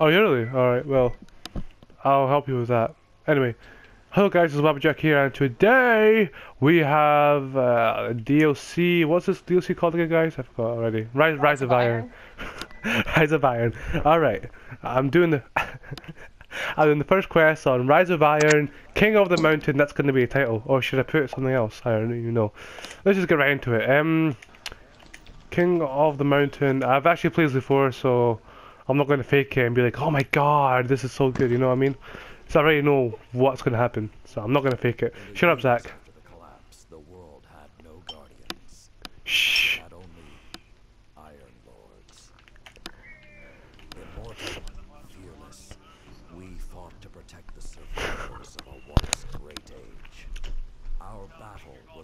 Oh, really? Alright, well, I'll help you with that. Anyway, hello guys, it's is Jack here, and today we have uh, DLC. What's this DLC called again, guys? I forgot already. Rise, Rise of Iron. Rise of Iron. Alright, I'm doing the. I'm doing the first quest on Rise of Iron, King of the Mountain. That's going to be a title, or should I put something else? I don't even know. Let's just get right into it. Um, King of the Mountain. I've actually played this before, so I'm not going to fake it and be like, oh my god, this is so good. You know what I mean? So I already know what's going to happen, so I'm not going to fake it. Shut up, Zach. Shh.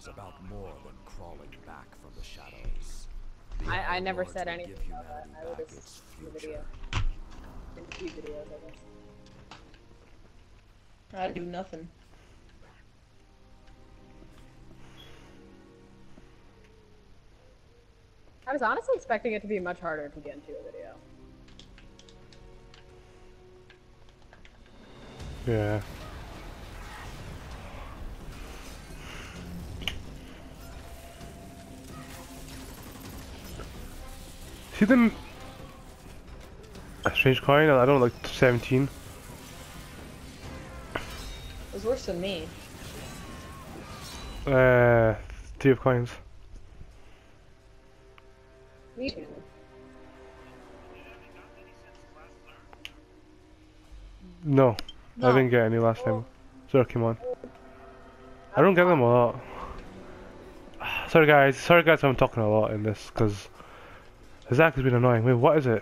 About more than crawling back from the shadows. The I, I never said anything about that. I would have its seen the video. In a few videos, I guess. I do nothing. I was honestly expecting it to be much harder to get into a video. Yeah. See them? A strange coin. I don't know, like 17. It was worse than me. Uh, three of coins. Me too. No, I didn't get any last time. Zero came on. I don't get them a lot. Sorry guys, sorry guys I'm talking a lot in this, because Zach has been annoying. Wait, what is it?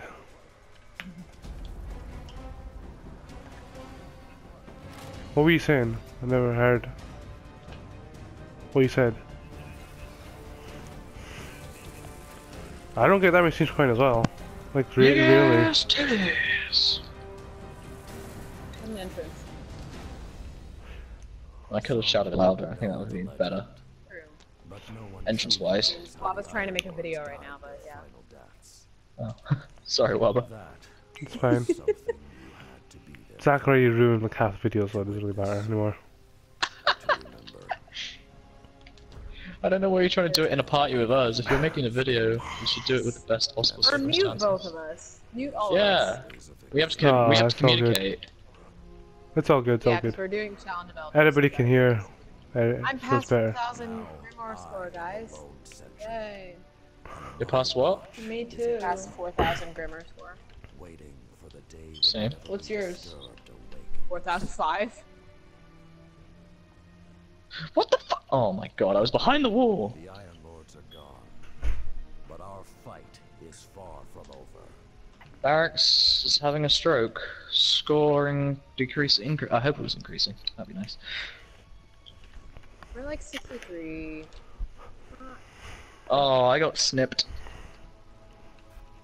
What were you saying? I never heard. What you said? I don't get that many change coin as well. Like, re really? titties. An entrance. I could have shouted louder. I think that would have been better. True. But no one Entrance-wise. truly knows the Bob is trying to make a video right now, but yeah. Oh, sorry, Wabba. That It's fine. is something you had to be there Zach already ruined the cast video, so it doesn't really matter anymore. I don't know why you're trying to do it in a party with us. If you're making a video, you should do it with the best possible Or mute both of us. Mute all of Yeah, us. Days of it. we have to com- Ah, we have to it's all good. communicate. It's all good, it's Yeah, all good. we're doing challenge development. Everybody can hear. I'm so past better. 4,000 Grimoire score, guys. Lone sentry, Yay. You're past what? Me too. Past 4,000 Grimoire score. waiting for the day Same. What's yours? 4,005. What the fuck? Oh my god, I was behind the wall. The Iron Lords are gone, but our fight is far from over. Barracks is having a stroke. Scoring decrease Incre- I hope it was increasing. That'd be nice. We're like 63. Oh, I got snipped.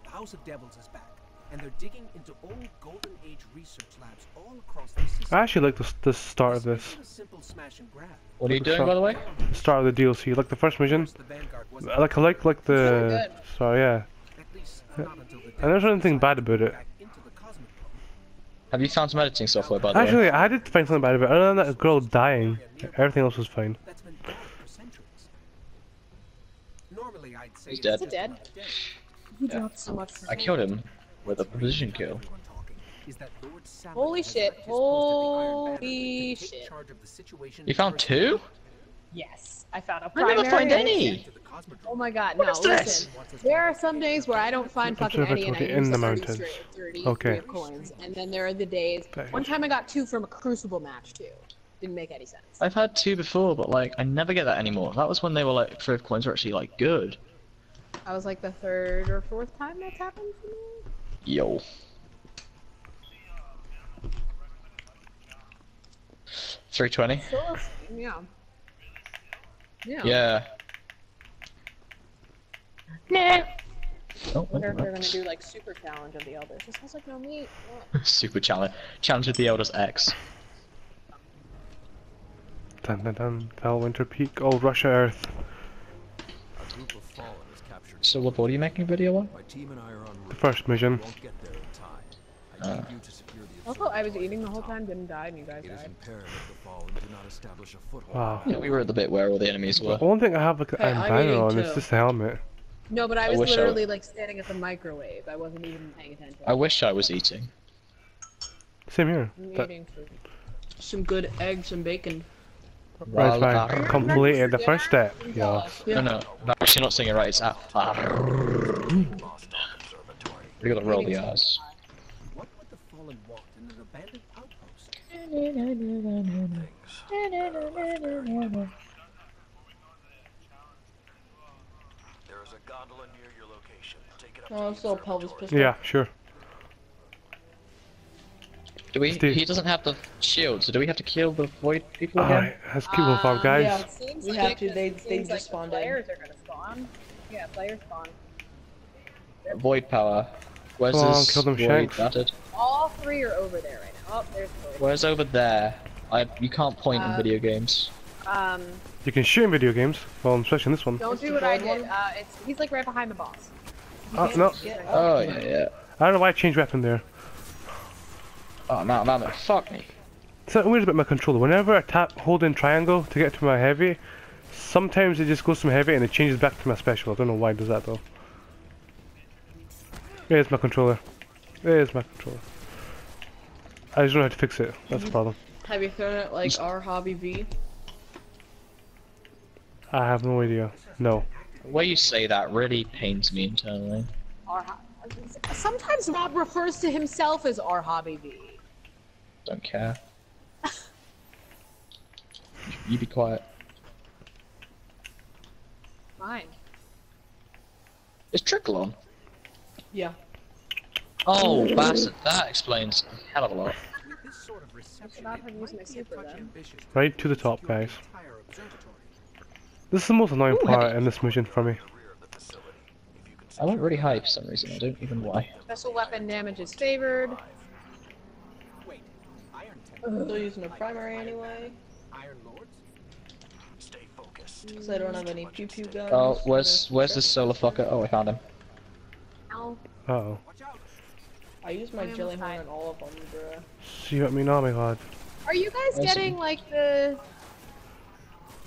The House of Devils is back, and they're digging into old Golden Age research labs all across the system. I actually like the, the start of this. Isn't a simple smash and grab. What are you doing, so- by the way? The start of the DLC. Like the first mission. First, the I like, I like, like the. So yeah. at least not until the And there's Devils anything bad about it. back into the cosmic world. Have you found some editing software, by the way? Actually, I did find something bad about it. Other than that girl dying, everything else was fine. That's been dormant for centuries. Normally, I'd say He's dead. just Dead? He dropped so much. I killed him with a precision kill. Everyone talking is that Lord Saladin Holy shit, left his post at the Iron Banner holy shit. charge of the situation You found two? Yes, I found a primary. I never find any. To the Cosmodrome. Oh my god, What no, is this? listen. There are some days where I don't find fucking any and I Observatory use in the 30 mountains. straight- 30 Okay. free coins. And then there are the days. Thanks. One time I got two from a Crucible match too. Didn't make any sense. I've had two before, but like I never get that anymore. That was when they were like free of coins were actually like good. I was like the third or fourth time that's happened to me. Yo. Three twenty. Still, yeah. Yeah. Yeah. Oh, wonder if they're gonna do like super challenge of the elders. This has like no meat. Yeah. super challenge. Challenge of the Elders X. Dun dun dun. Felwinter Peak. Oh, Russia Earth. A group of fallen is captured. So what? What are you making a video on? My team and I are on. The first mission. Won't get there in time, I Uh. Need you to secure the Also, I was eating the whole time, didn't die, and you guys It is died. imperative the fallen do not establish a foothold. Wow. Yeah, we were at the bit where all the enemies were. The only thing I have like an Hey, iron I'm banner eating on is too. just the helmet. No, but I I was wish I- literally like standing at the microwave. I wasn't even paying attention. I wish I was eating. Same here. I'm That- eating food. Some good eggs and bacon. Right, fine. Well, Completed the first step. Yeah. No, no, I'm actually not saying it right. It's ah. ah. We gotta roll the R's. What would the fallen want in an abandoned outpost? There is a gondola near your location. Take it up Oh, to I'm the still a pelvis pistol. Yeah, sure. Do we? Steve. He doesn't have the shield, so do we have to kill the void people again? Alright, let's keep moving Um, guys. yeah. It seems We like have to, they- they seems just like spawned the in. players are gonna spawn. Yeah, players spawn. Void power. Where's Come on, this kill them void shanks. battered? All three are over there right now. Oh, there's Void. Where's over there? I you can't point in Uh, video games. Um, You can shoot in video games. Well, I'm especially in this one. don't do what I did. Uh, it's he's like right behind the boss. Oh, no. Oh yeah, yeah. I don't know why I changed weapon there. Oh no, no, no, fuck me. Something weird about my controller. Whenever I tap, hold in triangle to get to my heavy, sometimes it just goes to my heavy and it changes back to my special. I don't know why it does that though. There's my controller. There's my controller. I just don't know how to fix it. That's the mhm. problem. Have you thrown it like our hobby V? I have no idea. No. The way you say that really pains me internally. Our Sometimes Rob refers to himself as our hobby V. Don't care. you be quiet. Fine. Is Trickle on? Yeah. Oh, bastard. That explains a hell of a lot. With this sort of reception, not it have might used my be a super touch then. ambitious to Right to the top, guys. This is the most annoying Ooh, part heavy. in this mission for me. Rear of the facility. If you can I went really high for some reason. I don't even know why. Special weapon damage is favored. Wait, Iron Tech, Still using a primary anyway. Iron Lords? stay focused. Because I don't have any pew pew guns. Oh, where's where's this solar fucker? Oh, I found him. Ow. Uh oh. I use my I Gjallarhorn on all of them, bruh. See what I mean? Oh my god. Are you guys Awesome. getting like the?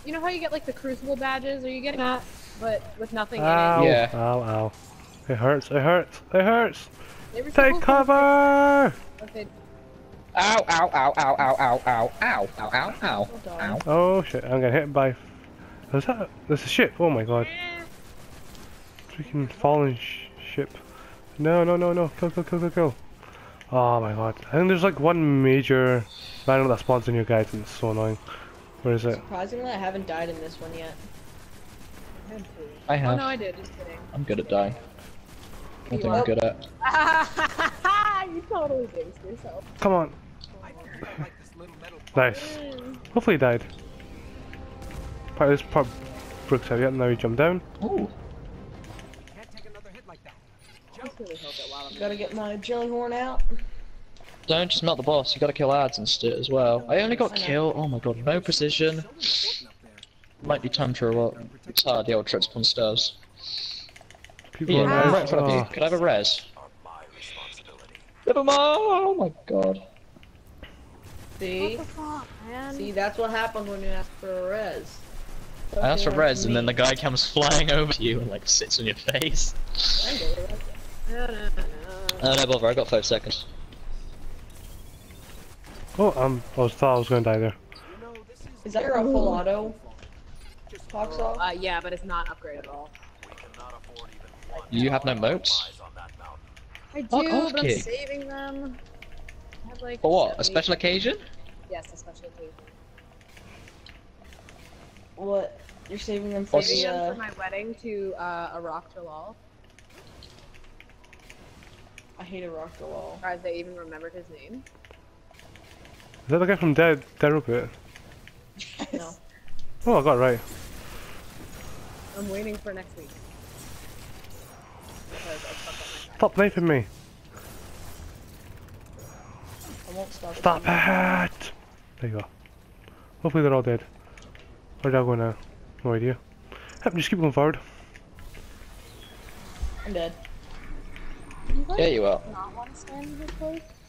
You know how you get like the crucible badges? Are you getting that, but with nothing Ow. in it? Yeah. Ow, ow. It hurts. It hurts. It hurts. Take cover! Okay, Ow, ow, ow, ow, ow, ow, ow, ow, ow, ow, ow, ow. Oh shit, I'm getting hit by. Is that? This is ship. Oh my god. Freaking fallen sh ship. No, no, no, no. Kill, kill, kill, kill, kill. Oh my god. I think there's like one major battle that spawns in your guys and it's so annoying. Where is it? Surprisingly, I haven't died in this one yet. I Oh have. no, I did. Just kidding. I'm good at dying. One thing? I'm good at. you totally jinxed yourself. Come on. I think I like this little metal Nice. Hopefully he died. Part of this part Brooks out yet, now he jumped down. Ooh. Really hope it while I'm Gotta get my Gjallarhorn out. Don't just melt the boss, you gotta kill ads and shit as well. I only got kill, oh my god, no precision. So important up there. Might be time for a what? It's hard, the old trips upon stairs. People Yeah, are I'm right in front of you. Could I have a res? Are my responsibility. Never mind! Oh my god. See? Fuck. See, that's what happens when you ask for a res. I asked for Something res and then the guy comes flying over to you and like sits on your face. No, no, bother, I got five seconds. Oh, um, I was thought I was gonna die there. You know, this is Is that your full auto? just Fox off? Uh, yeah, but it's not upgraded at all. We cannot afford even one You have no motes? rise on that mountain. I do, Fuck off, but I'm kid. saving them. Have, like, For what? A 70 special occasion? Yes, a special occasion. What? You're saving them for What's- the, uh... for my wedding to uh, Iraq Jalal. I hate a rock the wall. Surprised they even remembered his name. Is that the guy from Dead Dead Robot? No. Oh, I got it right. I'm waiting for next week. Because I fucked up my Stop knifing me. I won't stop. Stop it! There you go. Hopefully they're all dead. Where'd I go now? No idea. Yep, just keep going forward. I'm dead. Close?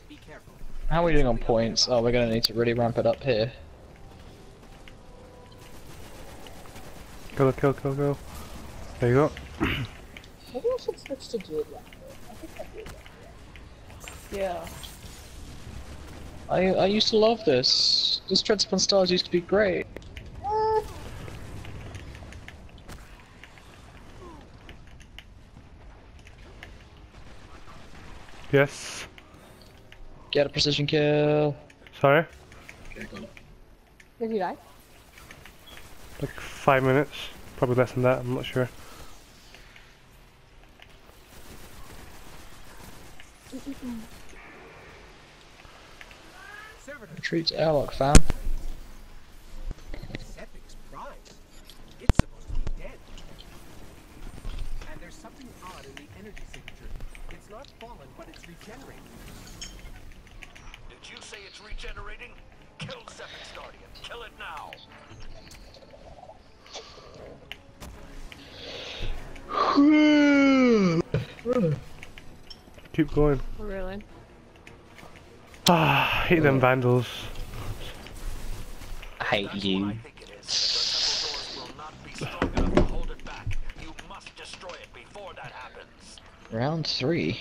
you careful. How are we doing on points? Oh, we're gonna need to really ramp it up here. Kill, kill, kill, kill. There you go. Maybe I should switch to Julia. I think that'd be good. Yeah. I I used to love this. This Treads Upon Stars used to be great. Yes. Get a precision kill. Sorry. Okay, got it. Did you die? Like five minutes. Probably less than that, I'm not sure. Servitor, Retreat to airlock, fam. It's supposed to be dead. And there's something odd in the energy signature. It's not fallen, but it's regenerating. Did you say it's regenerating? Kill Sepiks Guardian. Kill it now. Keep going. Really? Ah, hate them vandals. I hate That's you. I think it is. The temple doors will not be strong enough to hold it back. You must destroy it before that happens. Round three.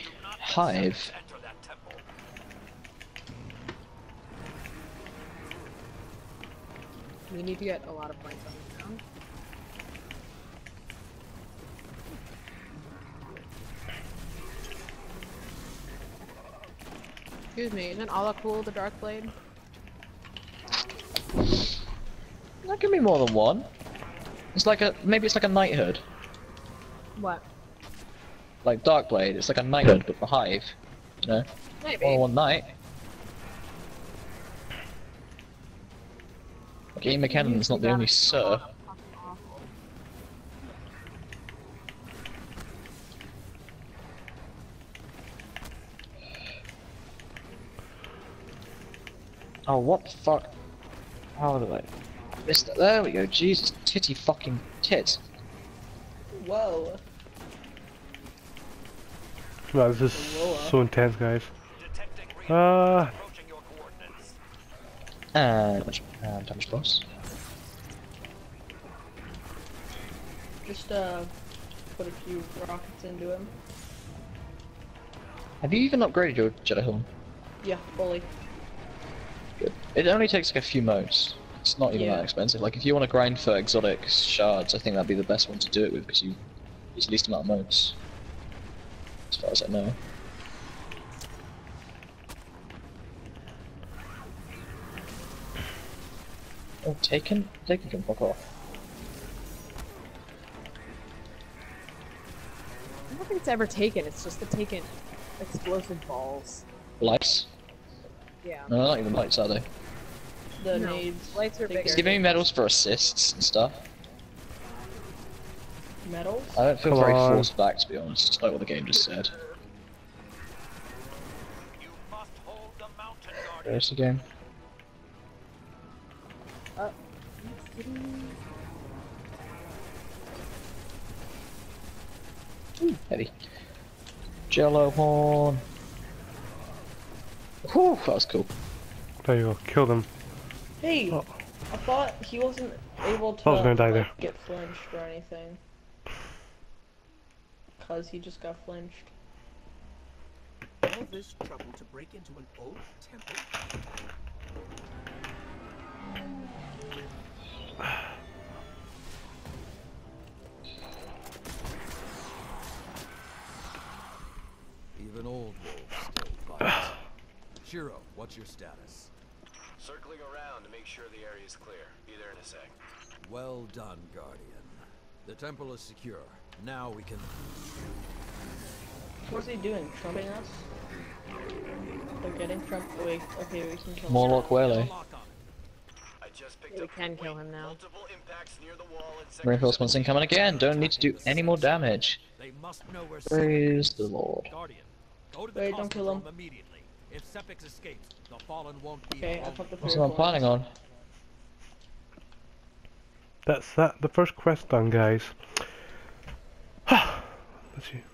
Do Hive. Sepiks Enter that temple. We need to get a lot of points on this round. Excuse me, isn't Alak-Hul the Dark Blade? That could be more than one. It's like a maybe it's like a knighthood. What? Like Darkblade, it's like a knighthood but for Hive. You know? Maybe. all one night. Like Ian McKellen's not the only sir. Oh, what the fuck? How do I? Missed it. There we go. Jesus, titty fucking tits. Whoa. Wow, this is so intense, guys. Detecting Uh, reinforcements approaching your coordinates. And damage, and damage boss. Just uh, put a few rockets into him. Have you even upgraded your Gjallarhorn? Yeah, fully. Good. It only takes like a few modes. It's not even Yeah. that expensive. Like if you want to grind for exotic shards, I think that'd be the best one to do it with because you use the least amount of modes. As far as I know. Oh, taken? Taken can fuck off. I don't think it's ever taken, it's just the taken explosive balls. Lights? Yeah. No, they're not even lights, are they? The No, nades. lights are take It's bigger. giving me medals for assists and stuff. Medals? I don't feel Come very on. forced back, to be honest, despite what the game just said. You must hold the mountain guardian. There's the game. Uh, Ooh, heavy. Jello horn. Whew, that was cool. there you go. Kill them. Hey, Oh. I thought he wasn't able to I was gonna die like, there. get flinched or anything. Cause he just got flinched. All this trouble to break into an old temple? Even old wolves still bite. Shiro, what's your status? Circling around to make sure the area is clear. Be there in a sec. Well done, Guardian. The temple is secure. Now we can... What's he doing? Trumping us? They're getting trumped. Wait, okay, we can kill him. Morlock Wele. Lock on. I just picked Yeah, we can kill him now. Multiple impacts near the wall Reinforcements incoming again. Don't need to do any more damage. They must know we're Praise the Lord. Guardian, go to the Wait, don't kill him. Immediately. If Sepiks escapes, the Fallen won't be Okay, I alone. put the That's what I'm planning on. That's that. The first quest done, guys. Let's see.